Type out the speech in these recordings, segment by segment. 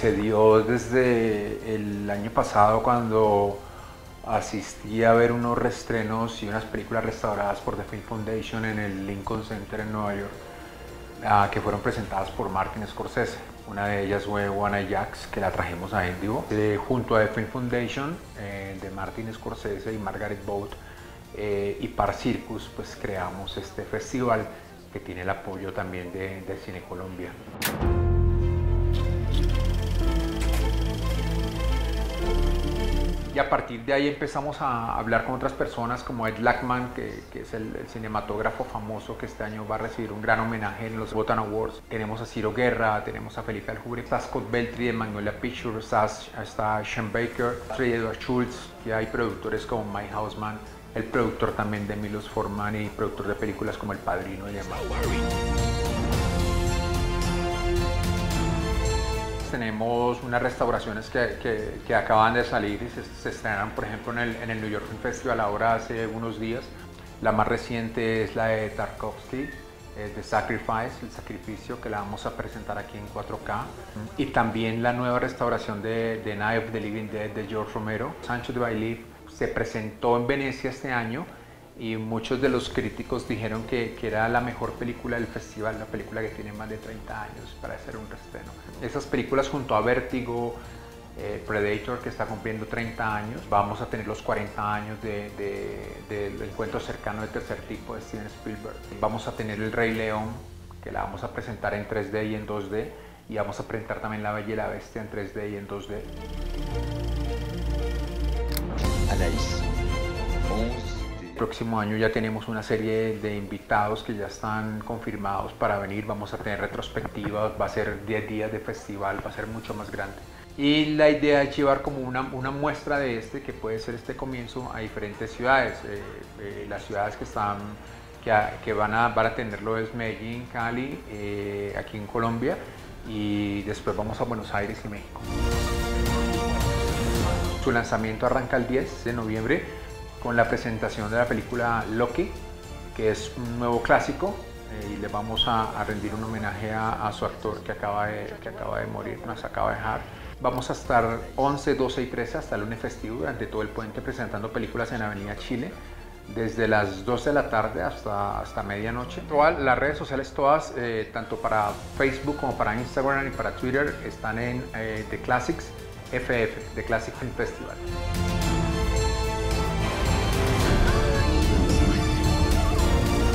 Se dio desde el año pasado cuando asistí a ver unos restrenos y unas películas restauradas por The Film Foundation en el Lincoln Center en Nueva York, ah, que fueron presentadas por Martin Scorsese. Una de ellas fue One Jax, que la trajimos a Indigo, eh, junto a The Film Foundation eh, de Martin Scorsese y Margaret Boat eh, y Par Circus, pues creamos este festival que tiene el apoyo también de, de Cine Colombia. Y a partir de ahí empezamos a hablar con otras personas como Ed Lackman, que, es el, cinematógrafo famoso que este año va a recibir un gran homenaje en los Botan Awards. Tenemos a Ciro Guerra, tenemos a Felipe Aljure, está Scott Beltry de Magnolia Pictures, está, está Sean Baker, Trey Edward Schultz, y hay productores como Mike Hausman, el productor también de Milos Forman y productor de películas como El Padrino y demás. Tenemos unas restauraciones que, que, acaban de salir y se, se estrenan, por ejemplo, en el, en el, New York Film Festival ahora hace unos días. La más reciente es la de Tarkovsky, eh, The Sacrifice, el sacrificio, que la vamos a presentar aquí en 4K. Y también la nueva restauración de The Night of the Living Dead de George Romero. Sancho de Bailey se presentó en Venecia este año y muchos de los críticos dijeron que, que, era la mejor película del festival, la película que tiene más de 30 años para hacer un restreno. Esas películas junto a Vértigo, eh, Predator que está cumpliendo 30 años, vamos a tener los 40 años del de, encuentro cercano de tercer tipo de Steven Spielberg. Vamos a tener El Rey León, que la vamos a presentar en 3D y en 2D, y vamos a presentar también La Bella y la Bestia en 3D y en 2D. Anaïs, próximo año ya tenemos una serie de invitados que ya están confirmados para venir. Vamos a tener retrospectivas, va a ser 10 días de festival, va a ser mucho más grande. Y la idea es llevar como una, una muestra de este, que puede ser este comienzo, a diferentes ciudades. Eh, eh, las ciudades que están que, que, van, a, van a tenerlo es Medellín, Cali, eh, aquí en Colombia y después vamos a Buenos Aires y México. Su lanzamiento arranca el 10 de noviembre con la presentación de la película Loki, que es un nuevo clásico eh, y le vamos a, rendir un homenaje a, su actor que acaba, de, que acaba de morir, nos acaba de dejar. Vamos a estar 11, 12 y 13 hasta el lunes festivo durante todo el puente presentando películas en Avenida Chile desde las 12 de la tarde hasta, hasta medianoche. Todas las redes sociales, todas, eh, tanto para Facebook como para Instagram y para Twitter, están en eh, The Classics FF, The Classic Film Festival.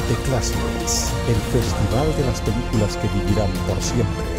The Classics, el festival de las películas que vivirán por siempre.